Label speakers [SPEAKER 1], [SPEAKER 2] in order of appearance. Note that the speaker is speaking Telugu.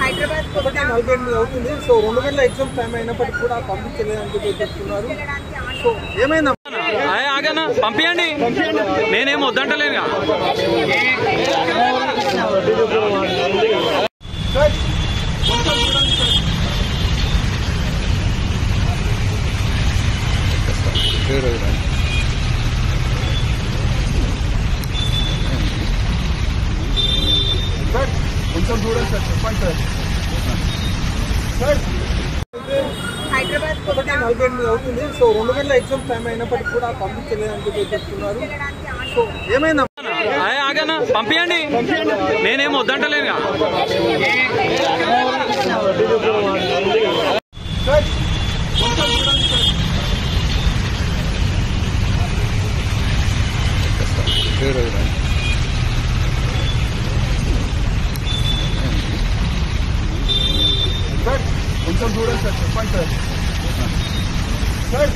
[SPEAKER 1] హైదరాబాద్
[SPEAKER 2] ఒకటి నలభై ఎనిమిది అవుతుంది. సో రెండు గంటల ఎగ్జామ్ టైం అయినప్పటికీ కూడా పంపించలేదని చెప్పి చెప్తున్నారు. సో ఏమైందా
[SPEAKER 3] అయ్యే ఆగనా పంపించండి నేనేం
[SPEAKER 2] కొంచెం చూడండి సార్ సార్ కొంచెం చూడండి సార్ చెప్పండి సార్. సార్
[SPEAKER 1] హైదరాబాద్
[SPEAKER 2] ఒకటి నలభై ఎనిమిది అవుతుంది. సో రెండు గంటల ఎగ్జామ్ టైం అయినప్పటికీ కూడా పంపించలేదని చెప్తున్నారు. సో
[SPEAKER 3] ఆగనా పంపించండి నేనేం వద్దంటలేనుగా.
[SPEAKER 2] సార్ కొంచెం చూడండి సార్. సార్ కొంచెం చూడండి సార్ చెప్పండి సార్ సార్